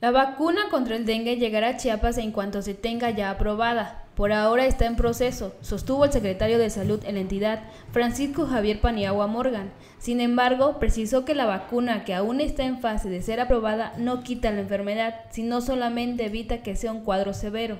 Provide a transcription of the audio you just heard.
La vacuna contra el dengue llegará a Chiapas en cuanto se tenga ya aprobada. Por ahora está en proceso, sostuvo el secretario de Salud en la entidad, Francisco Javier Paniagua Morgan. Sin embargo, precisó que la vacuna que aún está en fase de ser aprobada no quita la enfermedad, sino solamente evita que sea un cuadro severo.